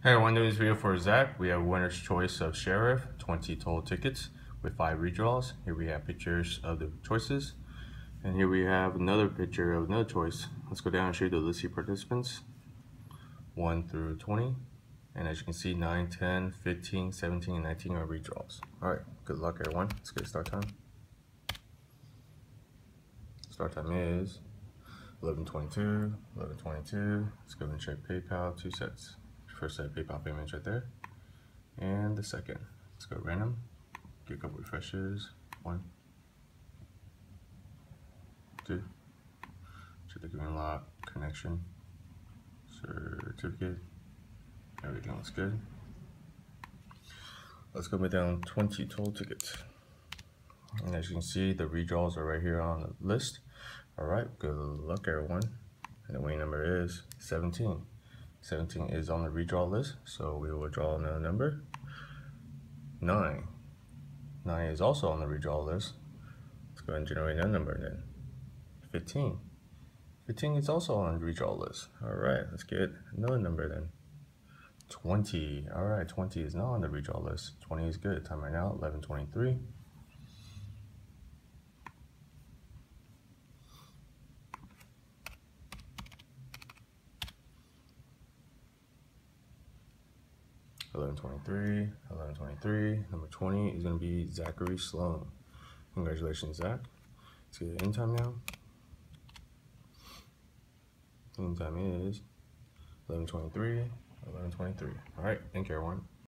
Hey everyone, doing this video for Zach. We have winner's choice of Sheriff, 20 total tickets with 5 redraws. Here we have pictures of the choices. And here we have another picture of another choice. Let's go down and show you the list of participants. 1 through 20. And as you can see, 9, 10, 15, 17, and 19 are redraws. Alright, good luck everyone. Let's get start time. Start time is 11.22, 11.22. Let's go and check PayPal, two sets. First set PayPal payments right there. And the second. Let's go random. Get a couple refreshes. One, two. Check the green lock connection. Certificate. Everything looks good. Let's go down 20 total tickets. And as you can see, the redraws are right here on the list. All right, good luck everyone. And the winning number is 17. 17 is on the redraw list, so we will draw another number. 9. 9 is also on the redraw list. Let's go ahead and generate another number then. 15. 15 is also on the redraw list. Alright, let's get another number then. 20. Alright, 20 is not on the redraw list. 20 is good. Time right now, 1123. 1123, 1123. Number 20 is going to be Zachary Sloan. Congratulations, Zach. Let's get end time now. End time is 1123, 1123. All right, thank you, everyone.